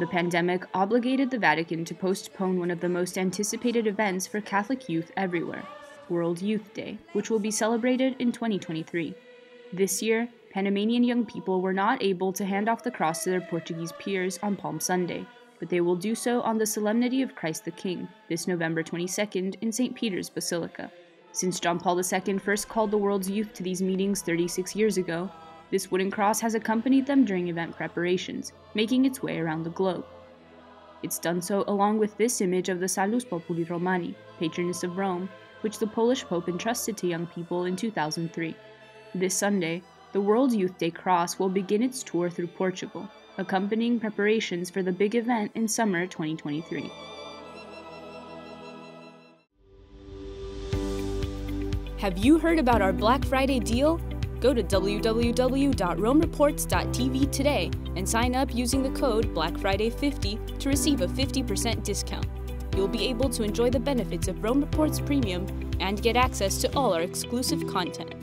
The pandemic obligated the Vatican to postpone one of the most anticipated events for Catholic youth everywhere, World Youth Day, which will be celebrated in 2023. This year, Panamanian young people were not able to hand off the cross to their Portuguese peers on Palm Sunday, but they will do so on the Solemnity of Christ the King, this November 22nd in St. Peter's Basilica. Since John Paul II first called the world's youth to these meetings 36 years ago, this wooden cross has accompanied them during event preparations, making its way around the globe. It's done so along with this image of the Salus Populi Romani, patroness of Rome, which the Polish Pope entrusted to young people in 2003. This Sunday, the World Youth Day Cross will begin its tour through Portugal, accompanying preparations for the big event in summer 2023. Have you heard about our Black Friday deal? Go to www.romereports.tv today and sign up using the code BlackFriday50 to receive a 50% discount. You'll be able to enjoy the benefits of Rome Reports Premium and get access to all our exclusive content.